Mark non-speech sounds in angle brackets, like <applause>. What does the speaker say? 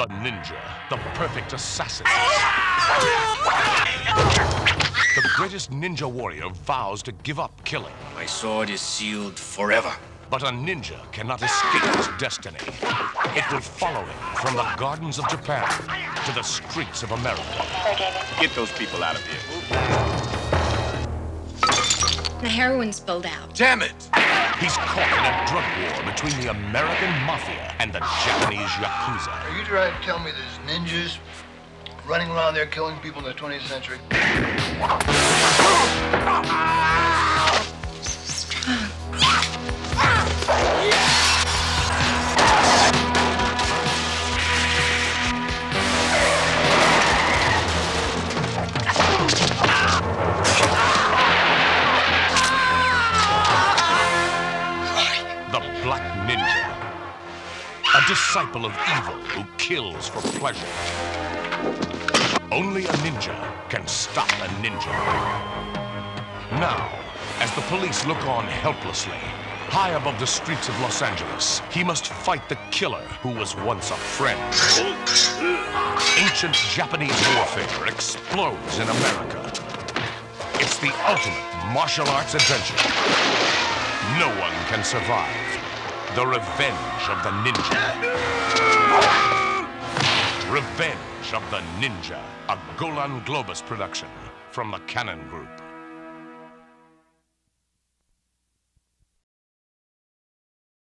The ninja, the perfect assassin. the greatest ninja warrior vows to give up killing. My sword is sealed forever. But a ninja cannot escape his destiny. It will follow him from the gardens of Japan to the streets of America. Get those people out of here. The heroin spilled out. Damn it! He's caught in a drug war between the American mafia and the Japanese yakuza. Are you trying to tell me there's ninjas running around there killing people in the 20th century? <laughs> Ah! Ninja. A disciple of evil who kills for pleasure. Only a ninja can stop a ninja. Now, as the police look on helplessly, high above the streets of Los Angeles, he must fight the killer who was once a friend. Ancient Japanese warfare explodes in America. It's the ultimate martial arts adventure. No one can survive. The Revenge of the Ninja. Revenge of the Ninja, a Golan Globus production from the Cannon Group.